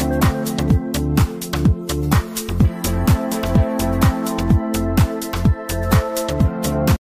episode.